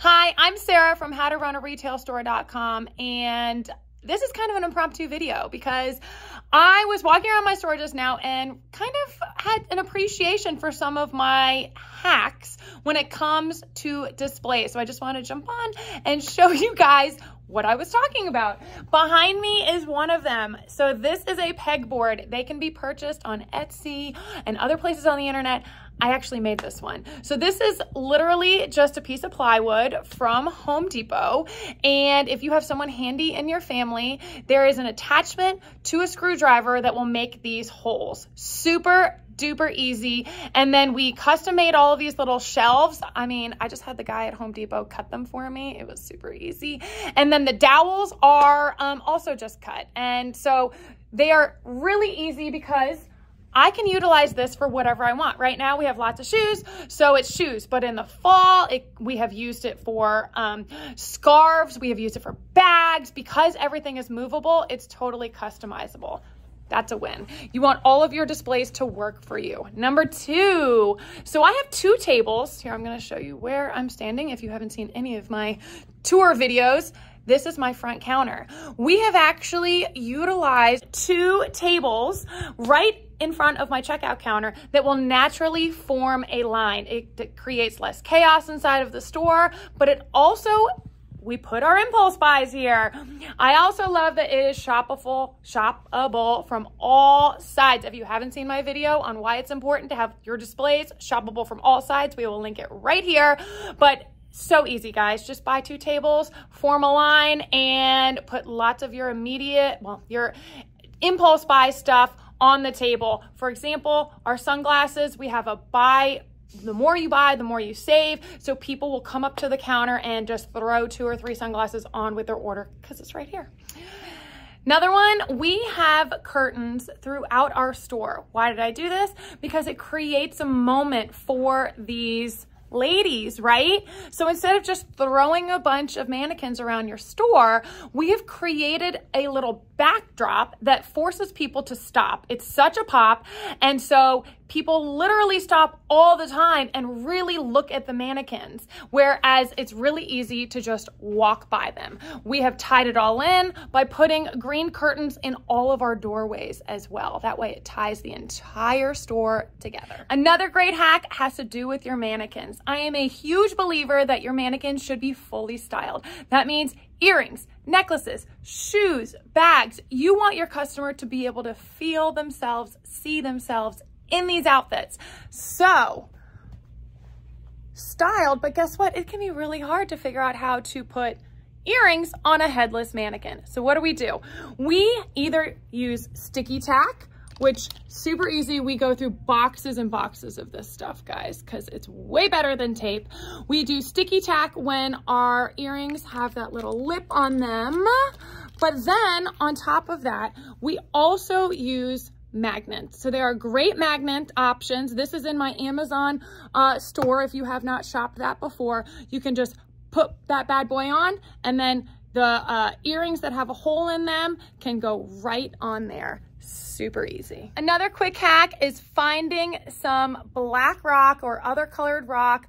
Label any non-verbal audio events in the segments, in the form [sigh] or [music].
Hi, I'm Sara from howtorunaretailstore.com and this is kind of an impromptu video because I was walking around my store just now and kind of had an appreciation for some of my hacks when it comes to display. So I just want to jump on and [laughs] show you guys what I was talking about. Behind me is one of them. So this is a pegboard. They can be purchased on Etsy and other places on the internet. I actually made this one. So this is literally just a piece of plywood from Home Depot. And if you have someone handy in your family, there is an attachment to a screwdriver that will make these holes. Super duper easy. And then we custom made all of these little shelves. I mean, I just had the guy at Home Depot cut them for me. It was super easy. And then the dowels are um, also just cut. And so they are really easy because I can utilize this for whatever I want. Right now we have lots of shoes, so it's shoes. But in the fall, it, we have used it for um, scarves. We have used it for bags. Because everything is movable, it's totally customizable. That's a win. You want all of your displays to work for you. Number two, so I have two tables. Here, I'm gonna show you where I'm standing if you haven't seen any of my tour videos. This is my front counter. We have actually utilized two tables right in front of my checkout counter that will naturally form a line. It, it creates less chaos inside of the store, but it also we put our impulse buys here. I also love that it is shoppable, shoppable from all sides. If you haven't seen my video on why it's important to have your displays shoppable from all sides, we will link it right here. But so easy, guys. Just buy two tables, form a line, and put lots of your immediate, well, your impulse buy stuff on the table. For example, our sunglasses, we have a buy the more you buy, the more you save. So people will come up to the counter and just throw two or three sunglasses on with their order because it's right here. Another one, we have curtains throughout our store. Why did I do this? Because it creates a moment for these ladies, right? So instead of just throwing a bunch of mannequins around your store, we have created a little backdrop that forces people to stop. It's such a pop. And so people literally stop all the time and really look at the mannequins, whereas it's really easy to just walk by them. We have tied it all in by putting green curtains in all of our doorways as well. That way it ties the entire store together. Another great hack has to do with your mannequins. I am a huge believer that your mannequins should be fully styled. That means earrings, necklaces, shoes, bags. You want your customer to be able to feel themselves, see themselves in these outfits. So, styled, but guess what? It can be really hard to figure out how to put earrings on a headless mannequin. So what do we do? We either use sticky tack, which super easy. We go through boxes and boxes of this stuff, guys, because it's way better than tape. We do sticky tack when our earrings have that little lip on them. But then on top of that, we also use magnets. So there are great magnet options. This is in my Amazon uh, store. If you have not shopped that before, you can just put that bad boy on and then the uh, earrings that have a hole in them can go right on there super easy. Another quick hack is finding some black rock or other colored rock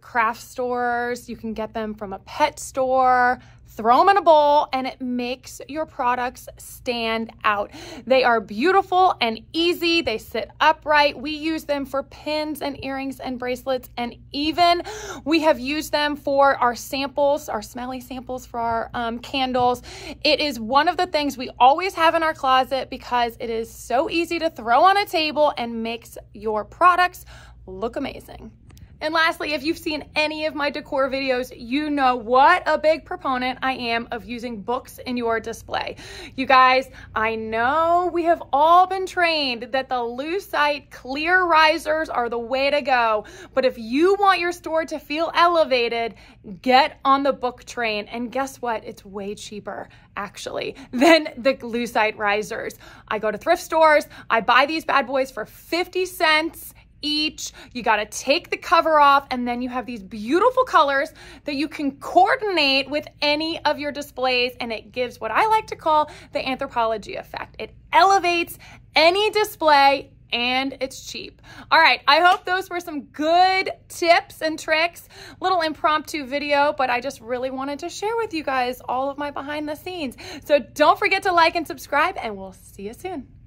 craft stores. You can get them from a pet store, throw them in a bowl and it makes your products stand out. They are beautiful and easy. They sit upright. We use them for pins and earrings and bracelets and even we have used them for our samples, our smelly samples for our um, candles. It is one of the things we always have in our closet because it is so easy to throw on a table and makes your products look amazing. And lastly, if you've seen any of my decor videos, you know what a big proponent I am of using books in your display. You guys, I know we have all been trained that the Lucite clear risers are the way to go. But if you want your store to feel elevated, get on the book train. And guess what? It's way cheaper actually [laughs] than the Lucite risers. I go to thrift stores, I buy these bad boys for 50 cents each. You got to take the cover off and then you have these beautiful colors that you can coordinate with any of your displays and it gives what I like to call the Anthropologie effect. It elevates any display and it's cheap. All right, I hope those were some good tips and tricks. Little impromptu video, but I just really wanted to share with you guys all of my behind the scenes. So don't forget to like and subscribe, and we'll see you soon.